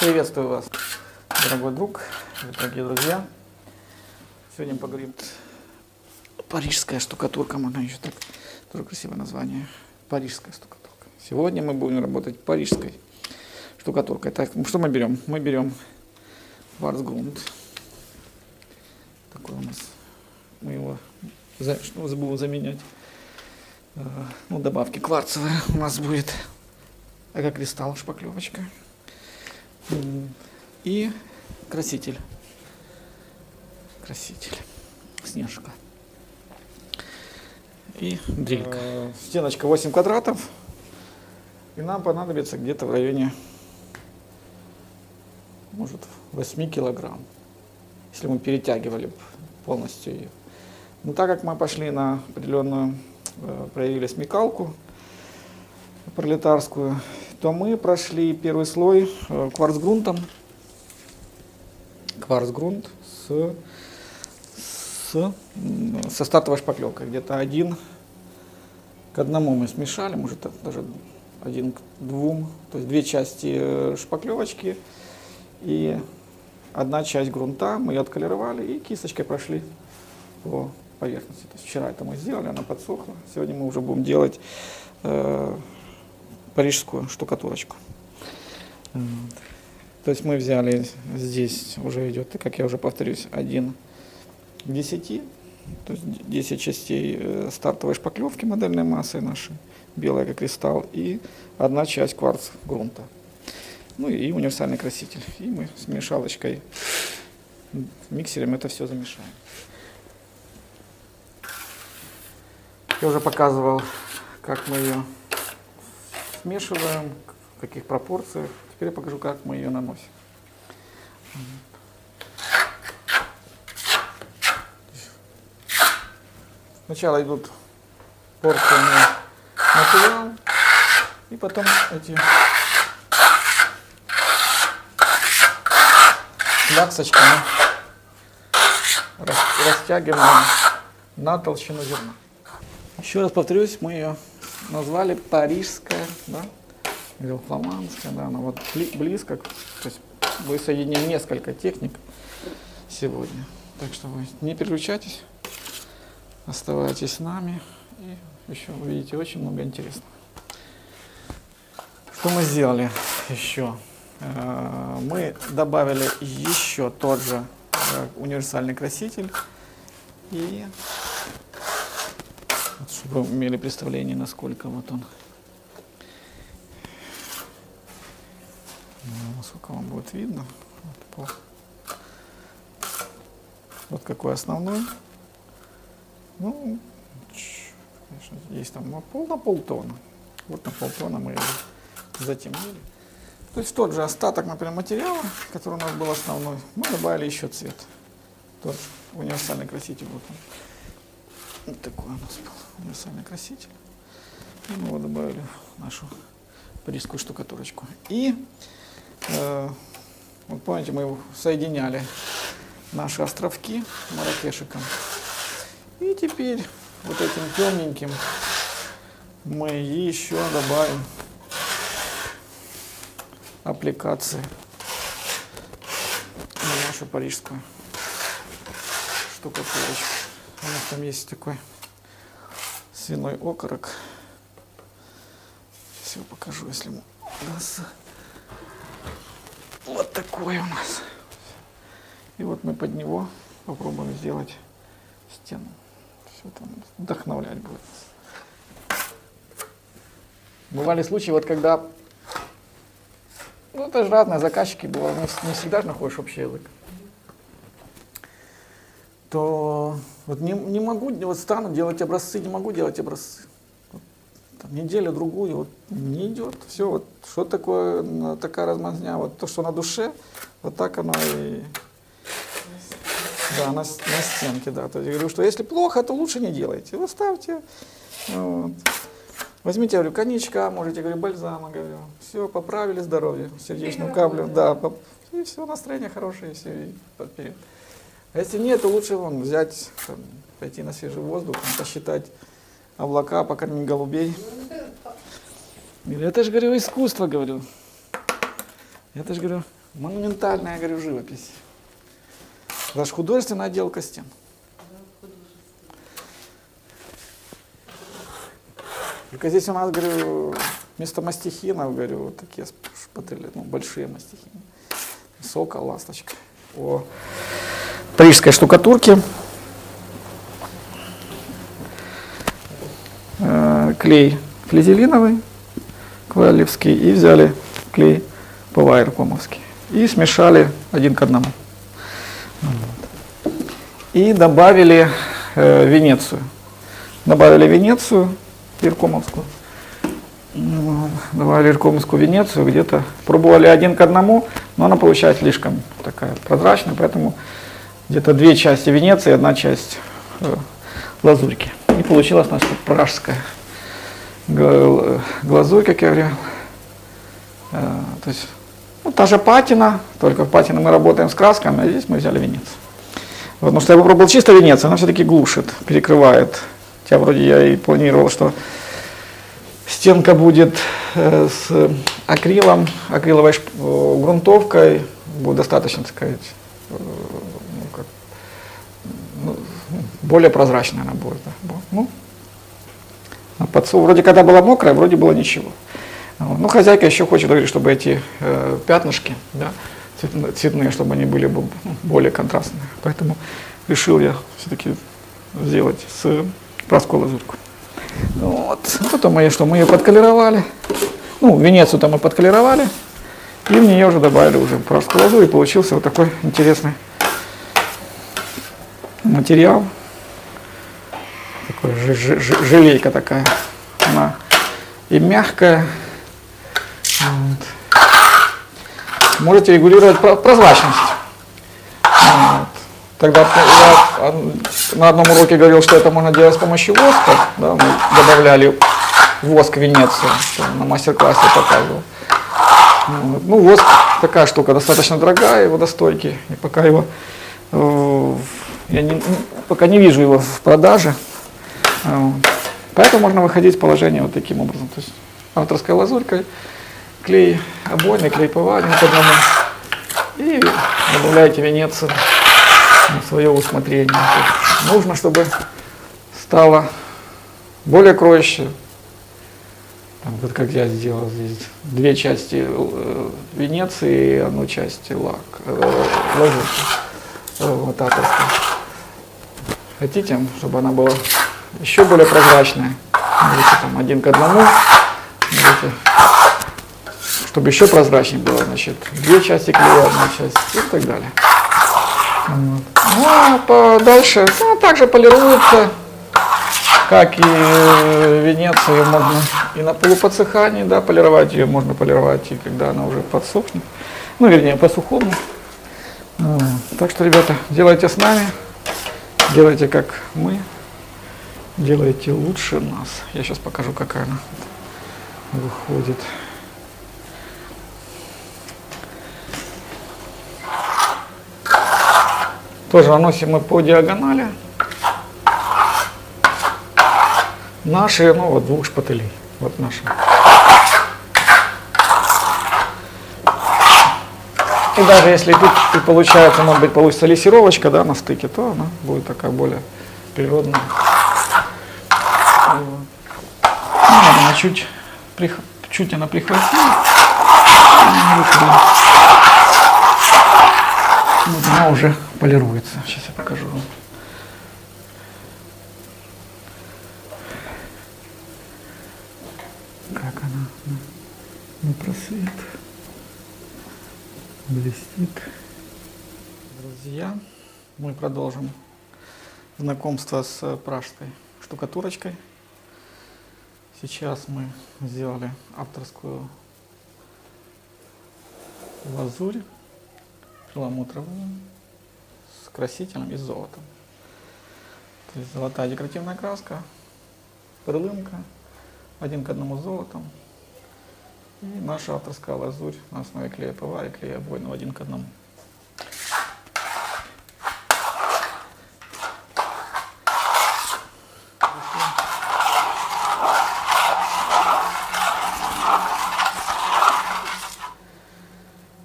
Приветствую вас, дорогой друг, дорогие друзья. Сегодня поговорим парижская штукатурка, можно еще так, тоже красивое название, парижская штукатурка. Сегодня мы будем работать парижской штукатуркой. Так, что мы берем? Мы берем кварцгрунт. Такой у нас, мы его за, что забыл заменять. Э, ну, добавки кварцевые у нас будет эко-кристалл, шпаклевочка. И краситель. Краситель. Снежка. И дрелька. Э, стеночка 8 квадратов. И нам понадобится где-то в районе, может, 8 килограмм. Если мы перетягивали полностью ее. Но так как мы пошли на определенную, э, проявили смекалку пролетарскую, то мы прошли первый слой э, кварцгрунтом. Кварцгрунт с, с, со стартовой шпаклевкой. Где-то один к одному мы смешали, может даже один к двум. То есть две части э, шпаклевочки и одна часть грунта. Мы ее отколеровали и кисточкой прошли по поверхности. То есть вчера это мы сделали, она подсохла. Сегодня мы уже будем делать э, парижскую штукатурочку. То есть мы взяли, здесь уже идет, как я уже повторюсь, один к 10, то есть 10 частей э, стартовой шпаклевки модельной массы нашей, белая как кристалл, и одна часть кварц грунта. Ну и универсальный краситель. И мы с мешалочкой, миксером это все замешаем. Я уже показывал, как мы ее смешиваем, в каких пропорциях. Теперь я покажу, как мы ее наносим. Сначала идут порциями материал, и потом эти кляксочками растягиваем на толщину зерна. Еще раз повторюсь, мы ее назвали парижская, да, или фламандская, да, она вот близко, то есть вы соединим несколько техник сегодня. Так что вы не переключайтесь, оставайтесь с нами и еще увидите очень много интересного. Что мы сделали еще? Э, мы добавили еще тот же э, универсальный краситель и чтобы вы имели представление, насколько вот он. Ну, насколько вам будет видно. Вот, вот какой основной. Ну, конечно, есть там на пол на полтона. Вот на полтона мы его затемнили. То есть тот же остаток, например, материала, который у нас был основной, мы добавили еще цвет. Тот универсальный краситель. Вот он. Вот такой у нас был универсальный краситель. И мы его добавили в нашу парижскую штукатурочку. И э, вот помните, мы соединяли наши островки маракешиком. И теперь вот этим темненьким мы еще добавим аппликации на нашу парижскую штукатурочку. У нас там есть такой свиной окорок. Его покажу, если ему удастся. Вот такой у нас. И вот мы под него попробуем сделать стену. Все там вдохновлять будет. Бывали случаи, вот когда, ну это же разные заказчики бывают, не всегда же находишь общий язык то вот не, не могу, вот стану делать образцы, не могу делать образцы. Вот, там, неделю, другую, вот не идет. Все, вот что такое такая размазня, вот то, что на душе, вот так оно и да, на, на стенке, да. То есть я говорю, что если плохо, то лучше не делайте. Вы ставьте. Вот. Возьмите, я говорю, коньячка, можете, говорю, бальзама, говорю. Все, поправили здоровье, сердечную каплю, да, поп... и все, настроение хорошее, и все, и вперед. А если нет, то лучше вон, взять, там, пойти на свежий воздух, посчитать облака, покормить голубей. Или это же, говорю, искусство, говорю. Это же, говорю, Монументальная, говорю, живопись. Это же художественная отделка стен. Только здесь у нас, говорю, вместо мастихинов, говорю, вот такие шпатели, ну, большие мастихины. Сокол, ласточка. О парижской штукатурке. Э, клей флизелиновый, квалевский, и взяли клей Павайер комовский. И смешали один к одному. И добавили э, Венецию. Добавили Венецию, Иркомовскую. Добавили Иркомовскую Венецию, где-то пробовали один к одному, но она получается слишком такая прозрачная, поэтому где-то две части Венеции, одна часть э, лазурьки. И получилась наша пражская глазурь, как я говорил. Э, то есть ну, та же патина, только в патине мы работаем с красками, а здесь мы взяли Венецию. Вот, потому что я попробовал чисто Венецию, она все-таки глушит, перекрывает. Хотя вроде я и планировал, что стенка будет э, с акрилом, акриловой э, грунтовкой, будет достаточно, так сказать, э, ну, как, ну, более прозрачная она будет. Ну, а под, вроде когда была мокрая, вроде было ничего. Ну, хозяйка еще хочет, говорит, чтобы эти э, пятнышки, да, цветные, чтобы они были бы более контрастные. Поэтому решил я все-таки сделать с праской лазурку. Вот. Потом мы, что, мы ее подколеровали. Ну, Венецию там мы подколеровали. И в нее уже добавили уже праску лазурь, и получился вот такой интересный материал. Такой желейка такая. Она и мягкая, вот. Можете регулировать прозрачность. Вот. Тогда я на одном уроке говорил, что это можно делать с помощью воска. Да, мы добавляли воск в Венецию, на мастер-классе показывал. Вот. Ну, воск такая штука достаточно дорогая водостойкий. И пока его э, я не, пока не вижу его в продаже. Вот. Поэтому можно выходить из положения вот таким образом. То есть авторской лазурькой клей обойный, клей поваренный к одному. И добавляете Венецию на свое усмотрение. Нужно, чтобы стало более кроюще. Там, вот как я сделал здесь две части э, Венеции и одну часть лак, э, ложурки. Так вот. Хотите, чтобы она была еще более прозрачная? Можете там один к одному. Можете чтобы еще прозрачнее было, значит, две части клея, одна часть и так далее. Вот. Ну, а дальше ну, также полируется, как и Венецию можно и на полуподсыхании, да, полировать ее можно полировать, и когда она уже подсохнет, ну, вернее, по сухому. Вот. Так что, ребята, делайте с нами, делайте как мы, делайте лучше нас. Я сейчас покажу, какая она выходит. Тоже наносим мы по диагонали. На ширину вот двух шпателей. Вот наша. И даже если тут и получается, может быть, получится лессировочка да, на стыке, то она будет такая более природная. Вот. Ну, она чуть, чуть она прихватила. Вот она уже полируется. Сейчас я покажу вам. Как она на просвет блестит. Друзья, мы продолжим знакомство с пражской штукатурочкой. Сейчас мы сделали авторскую лазурь перламутровую с красителем и золотом. То есть золотая декоративная краска, перлынка, один к одному золотом. И наша авторская лазурь на основе клея ПВА и клея обойного один к одному.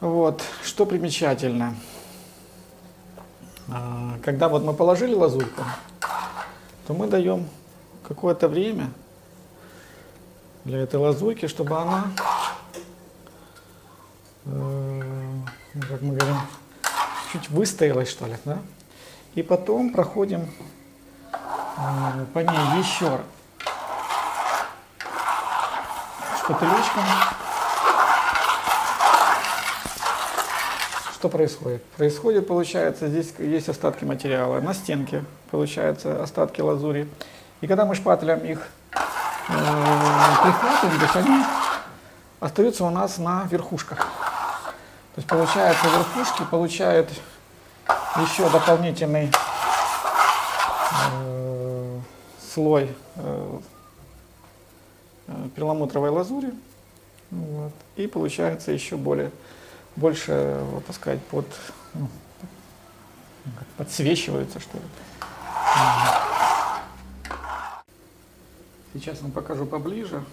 Что примечательно, а, когда вот мы положили лазурку, то мы даем какое-то время для этой лазурки, чтобы она, э, ну, как мы говорим, чуть выстоялась, что ли, да? И потом проходим э, по ней еще раз шпателечком. Что происходит? Происходит, получается, здесь есть остатки материала на стенке, получается остатки лазури. И когда мы шпателем их э, прихватываем, то есть они остаются у нас на верхушках. То есть получается верхушки получают еще дополнительный э, слой э, э, перламутровой лазури. Вот. И получается еще более, больше, вот, так сказать, под, ну, подсвечиваются, что ли. Сейчас вам покажу поближе,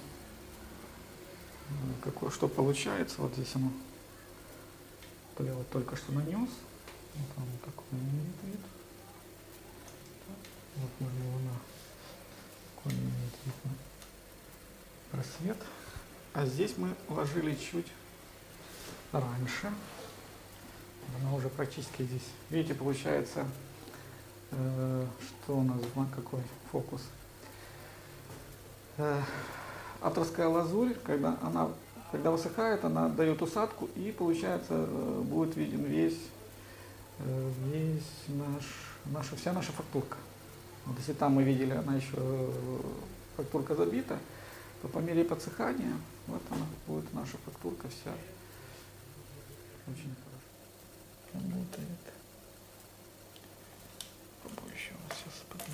какое, что получается. Вот здесь оно плево только что нанес. Вот он такой имеет вид. Вот можно его на имеет вид просвет. А здесь мы ложили чуть раньше. Она уже практически здесь. Видите, получается, э, что у нас, какой фокус. Э, авторская лазурь, когда она когда высыхает, она дает усадку и получается э, будет виден весь, весь наш, наша, вся наша фактурка. Вот если там мы видели, она еще фактурка забита, то по мере подсыхания вот она будет наша фактурка вся очень хорошо работает. Попробую еще раз сейчас поднять.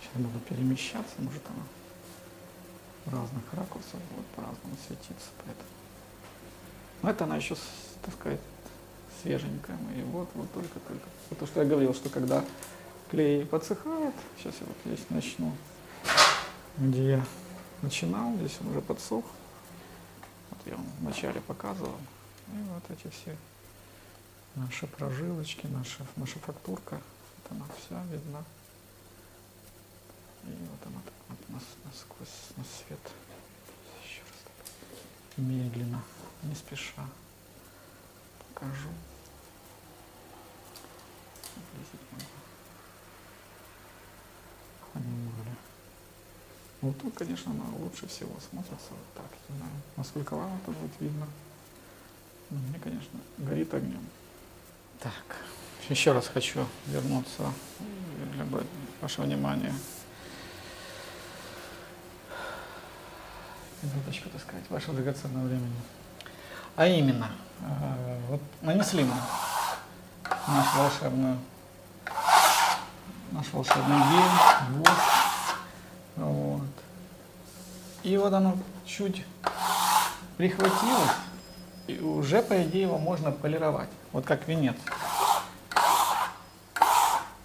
Сейчас буду перемещаться, может она в разных ракурсах будет по-разному светиться. Поэтому. Но это она еще, так сказать, свеженькая. И вот, вот только-только. Потому что я говорил, что когда клей подсыхает, сейчас я вот здесь начну, где я начинал, здесь он уже подсох. Вот я вам вначале показывал. И вот эти все наши прожилочки, наша, наша фактурка, вот она вся видна. И вот она вот нас, насквозь на свет. Медленно, не спеша. Покажу. Понимали. Вот тут, конечно, она лучше всего смотрится вот так. Не знаю, насколько вам это будет видно. Но мне, конечно, горит огнем. Так, еще раз хочу вернуться для вашего внимания минуточку, так сказать, вашего драгоценного времени. А именно, э, вот нанесли мы наш волшебную, наш волшебный гель, воск, вот. И вот оно чуть прихватилось, и уже, по идее, его можно полировать, вот как венец.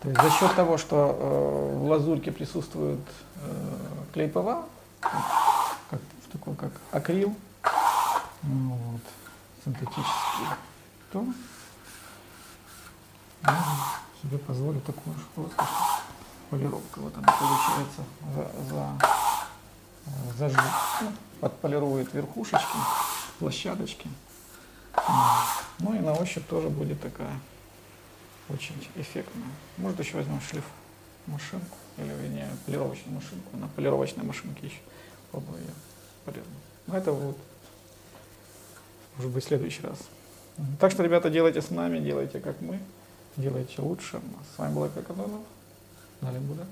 То есть за счет того, что э, в лазурке присутствует э, клей ПВА, такой как акрил, ну вот, синтетический, то можно себе позволить такую роскошь. Полировка, вот она получается за, за, зажжет, ну, отполирует верхушечки, площадочки. Ну и на ощупь тоже будет такая очень эффектная. Может еще возьмем шлиф машинку или вернее полировочную машинку, на полировочной машинке еще ее полезно. Но это вот, может быть, в следующий раз. Так что, ребята, делайте с нами, делайте как мы, делайте лучше. С вами был Экономов. Далее Буда.